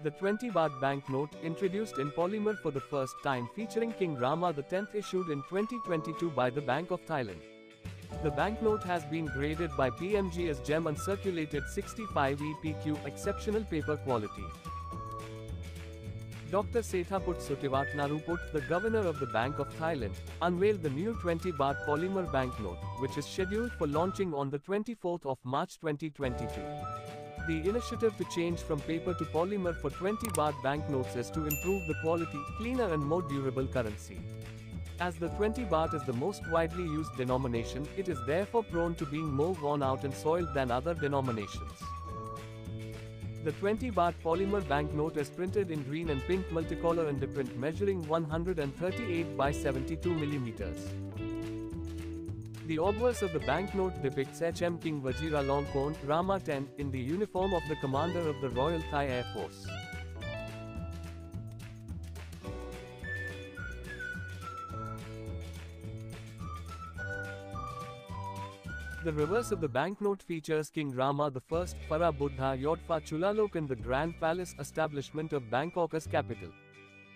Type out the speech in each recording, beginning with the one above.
The 20 baht banknote, introduced in polymer for the first time featuring King Rama X issued in 2022 by the Bank of Thailand. The banknote has been graded by PMG as gem uncirculated 65 EPQ exceptional paper quality. Dr. Sethaput Suthiwartnarueput, the governor of the Bank of Thailand, unveiled the new 20 baht polymer banknote, which is scheduled for launching on the 24th of March 2022. The initiative to change from paper to polymer for 20 baht banknotes is to improve the quality, cleaner and more durable currency. As the 20 baht is the most widely used denomination, it is therefore prone to being more worn out and soiled than other denominations. The 20 baht polymer banknote is printed in green and pink multicolor underprint measuring 138 by 72 millimeters. The obverse of the banknote depicts HM King Vajiralongkorn Rama 10 in the uniform of the commander of the Royal Thai Air Force. The reverse of the banknote features King Rama I, Phara Buddha Yodfa Chulaloke the Grand Palace establishment of Bangkok's capital.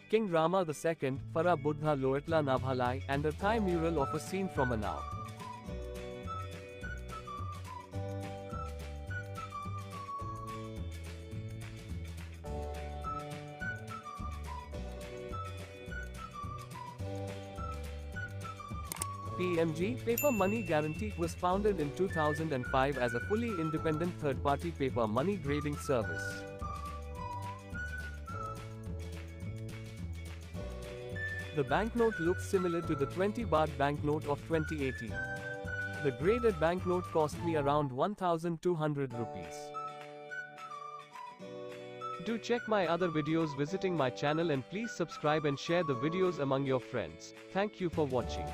King Rama II, Phara Buddha Loetla Nabhalai, and a Thai mural of a scene from Enau. PMG Paper Money Guaranty was founded in 2005 as a fully independent third-party paper money grading service. The banknote looks similar to the 20 baht banknote of 2018. The graded banknote cost me around 1200 rupees. Do check my other videos visiting my channel and please subscribe and share the videos among your friends. Thank you for watching.